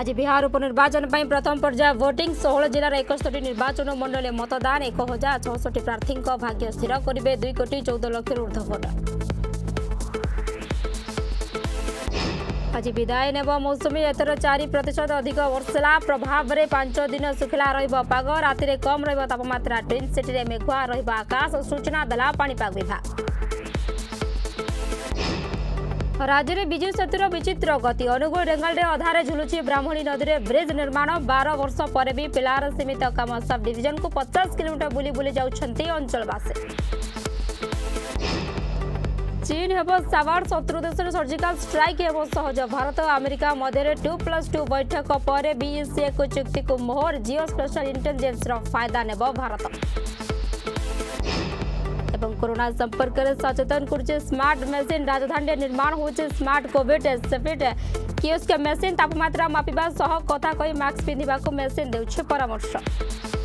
આજે બિહાર ઉપનિર્વાચન ପାଇଁ ପ୍ରଥମ ପର୍ଯ୍ୟାୟ ଭୋଟିଂ ଷୋହଳ ଜିଲ୍ଲାର ଏକସ୍ତରୀ ନିର୍ବାଚନ ମଣ୍ଡଳୀ ମତଦାନ ଏକ ହଜାର ଛଅଷଠି ପ୍ରାର୍ଥୀଙ୍କ ଭାଗ୍ୟ ସ୍ଥିର କରିବେ ଦୁଇ କୋଟି ଚଉଦ ଲକ୍ଷରୁ ଉର୍ଦ୍ଧ୍ୱ ଭୋଟ ଆଜି ବିଦାୟ ନେବ ମୌସୁମୀ ଏଥର ଚାରି ପ୍ରତିଶତ ଅଧିକ ବର୍ଷା ପ୍ରଭାବରେ ପାଞ୍ଚ ଦିନ ଶୁଖିଲା ରହିବ ପାଗ ରାତିରେ କମ୍ ରହିବ ତାପମାତ୍ରା ଟ୍ୱିନ୍ ସିଟିରେ ମେଘୁଆ ରହିବ ଆକାଶ ସୂଚନା ଦେଲା ପାଣିପାଗ ବିଭାଗ ରାଜ୍ୟରେ ବିଜୁ ସେତୁର ବିଚିତ୍ର ଗତି ଅନୁଗୁଳ ରେଙ୍ଗାଲରେ ଅଧାରେ ଝୁଲୁଛି ବ୍ରାହ୍ମଣୀ ନଦୀରେ ବ୍ରିଜ୍ ନିର୍ମାଣ ବାର ବର୍ଷ ପରେ ବି ପିଲାର ସୀମିତ କାମ ସବ୍ ଡିଭିଜନକୁ ପଚାଶ କିଲୋମିଟର ବୁଲି ବୁଲି ଯାଉଛନ୍ତି ଅଞ୍ଚଳବାସୀ ଚୀନ ହେବ ସାବାର ଶତ୍ରୁ ଦେଶରେ ସର୍ଜିକାଲ ଷ୍ଟ୍ରାଇକ୍ ହେବ ସହଜ ଭାରତ ଓ ଆମେରିକା ମଧ୍ୟରେ ଟୁ ପ୍ଲସ୍ ଟୁ ବୈଠକ ପରେ ବିଇସିଏକୁ ଚୁକ୍ତିକୁ ମୋହର ଜିଓ ସ୍ପେଶାଲ ଇଣ୍ଟେଲିଜେନ୍ସର ଫାଇଦା ନେବ ଭାରତ कोरोना संपर्क में सचेतन कर स्मार्ट मेसीन राजधानी निर्माण हो स्मार्ट कोविड सेफिट कि उसके मेसीन तापमात्रा मापा सह कथा कही मास्क पिंधि को मेसीन देमर्श